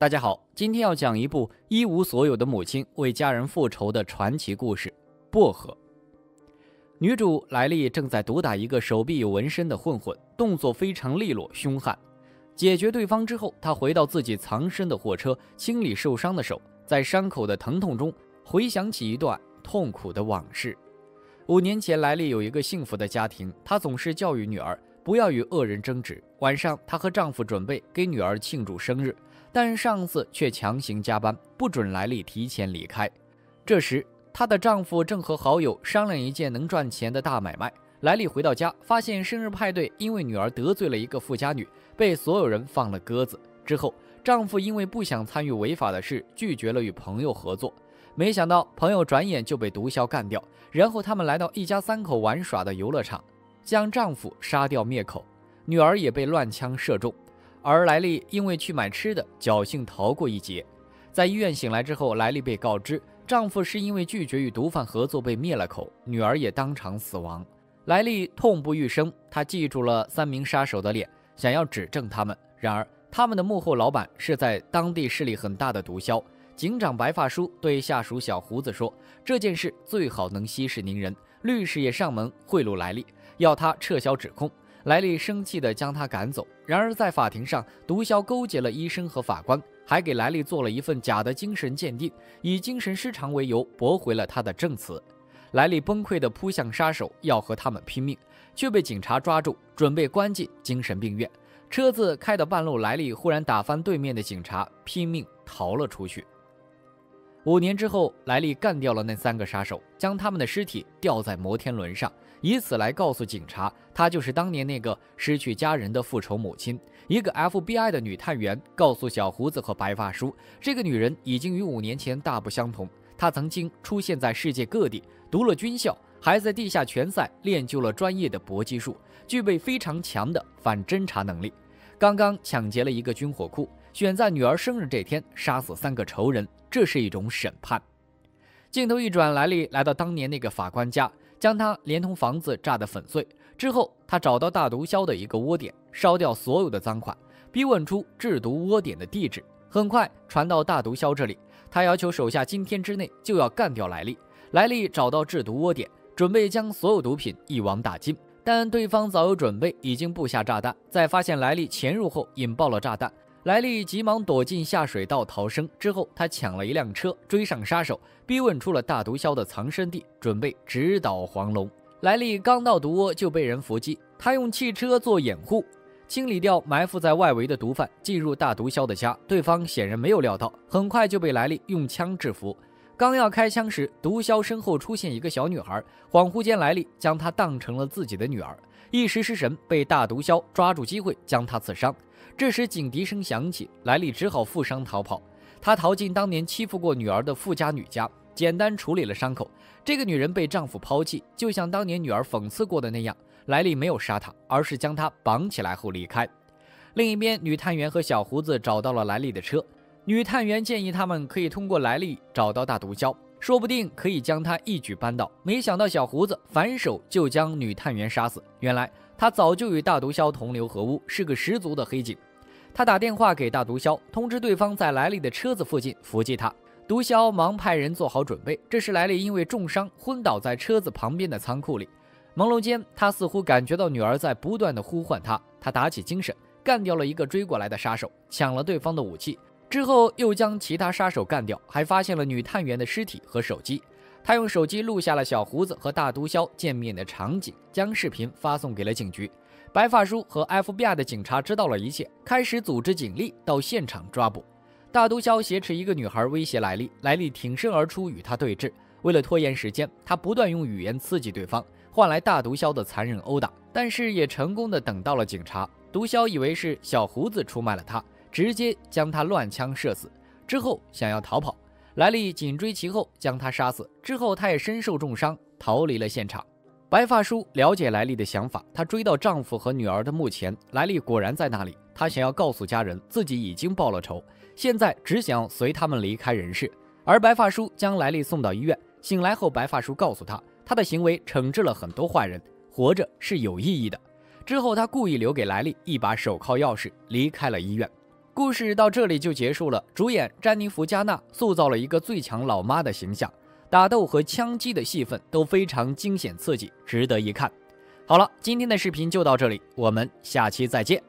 大家好，今天要讲一部一无所有的母亲为家人复仇的传奇故事《薄荷》。女主莱利正在毒打一个手臂有纹身的混混，动作非常利落凶悍。解决对方之后，她回到自己藏身的货车，清理受伤的手，在伤口的疼痛中回想起一段痛苦的往事。五年前，莱利有一个幸福的家庭，她总是教育女儿不要与恶人争执。晚上，她和丈夫准备给女儿庆祝生日。但上司却强行加班，不准莱利提前离开。这时，她的丈夫正和好友商量一件能赚钱的大买卖。莱利回到家，发现生日派对因为女儿得罪了一个富家女，被所有人放了鸽子。之后，丈夫因为不想参与违法的事，拒绝了与朋友合作。没想到，朋友转眼就被毒枭干掉。然后，他们来到一家三口玩耍的游乐场，将丈夫杀掉灭口，女儿也被乱枪射中。而莱利因为去买吃的，侥幸逃过一劫。在医院醒来之后，莱利被告知丈夫是因为拒绝与毒贩合作被灭了口，女儿也当场死亡。莱利痛不欲生，他记住了三名杀手的脸，想要指证他们。然而，他们的幕后老板是在当地势力很大的毒枭。警长白发叔对下属小胡子说：“这件事最好能息事宁人。”律师也上门贿赂莱利，要他撤销指控。莱利生气地将他赶走。然而，在法庭上，毒枭勾结了医生和法官，还给莱利做了一份假的精神鉴定，以精神失常为由驳回了他的证词。莱利崩溃地扑向杀手，要和他们拼命，却被警察抓住，准备关进精神病院。车子开到半路，莱利忽然打翻对面的警察，拼命逃了出去。五年之后，莱利干掉了那三个杀手，将他们的尸体吊在摩天轮上。以此来告诉警察，她就是当年那个失去家人的复仇母亲。一个 FBI 的女探员告诉小胡子和白发叔，这个女人已经与五年前大不相同。她曾经出现在世界各地，读了军校，还在地下拳赛练就了专业的搏击术，具备非常强的反侦查能力。刚刚抢劫了一个军火库，选在女儿生日这天杀死三个仇人，这是一种审判。镜头一转，莱利来到当年那个法官家。将他连同房子炸得粉碎之后，他找到大毒枭的一个窝点，烧掉所有的赃款，逼问出制毒窝点的地址。很快传到大毒枭这里，他要求手下今天之内就要干掉莱利。莱利找到制毒窝点，准备将所有毒品一网打尽，但对方早有准备，已经布下炸弹。在发现莱利潜入后，引爆了炸弹。莱利急忙躲进下水道逃生。之后，他抢了一辆车，追上杀手，逼问出了大毒枭的藏身地，准备直捣黄龙。莱利刚到毒窝就被人伏击，他用汽车做掩护，清理掉埋伏在外围的毒贩，进入大毒枭的家。对方显然没有料到，很快就被莱利用枪制服。刚要开枪时，毒枭身后出现一个小女孩，恍惚间，莱利将她当成了自己的女儿，一时失神，被大毒枭抓住机会将她刺伤。这时警笛声响起，莱利只好负伤逃跑。他逃进当年欺负过女儿的富家女家，简单处理了伤口。这个女人被丈夫抛弃，就像当年女儿讽刺过的那样，莱利没有杀她，而是将她绑起来后离开。另一边，女探员和小胡子找到了莱利的车。女探员建议他们可以通过莱利找到大毒枭，说不定可以将他一举扳倒。没想到小胡子反手就将女探员杀死。原来他早就与大毒枭同流合污，是个十足的黑警。他打电话给大毒枭，通知对方在莱利的车子附近伏击他。毒枭忙派人做好准备。这时，莱利因为重伤昏倒在车子旁边的仓库里。朦胧间，他似乎感觉到女儿在不断的呼唤他。他打起精神，干掉了一个追过来的杀手，抢了对方的武器，之后又将其他杀手干掉，还发现了女探员的尸体和手机。他用手机录下了小胡子和大毒枭见面的场景，将视频发送给了警局。白发叔和 FBI 的警察知道了一切，开始组织警力到现场抓捕。大毒枭挟持一个女孩威胁莱利，莱利挺身而出与他对峙。为了拖延时间，他不断用语言刺激对方，换来大毒枭的残忍殴打，但是也成功的等到了警察。毒枭以为是小胡子出卖了他，直接将他乱枪射死，之后想要逃跑，莱利紧追其后将他杀死。之后他也身受重伤，逃离了现场。白发叔了解莱利的想法，他追到丈夫和女儿的墓前，莱利果然在那里。他想要告诉家人自己已经报了仇，现在只想随他们离开人世。而白发叔将莱利送到医院，醒来后，白发叔告诉他，他的行为惩治了很多坏人，活着是有意义的。之后，他故意留给莱利一把手铐钥匙，离开了医院。故事到这里就结束了。主演詹妮弗·加纳塑造了一个最强老妈的形象，打斗和枪击的戏份都非常惊险刺激，值得一看。好了，今天的视频就到这里，我们下期再见。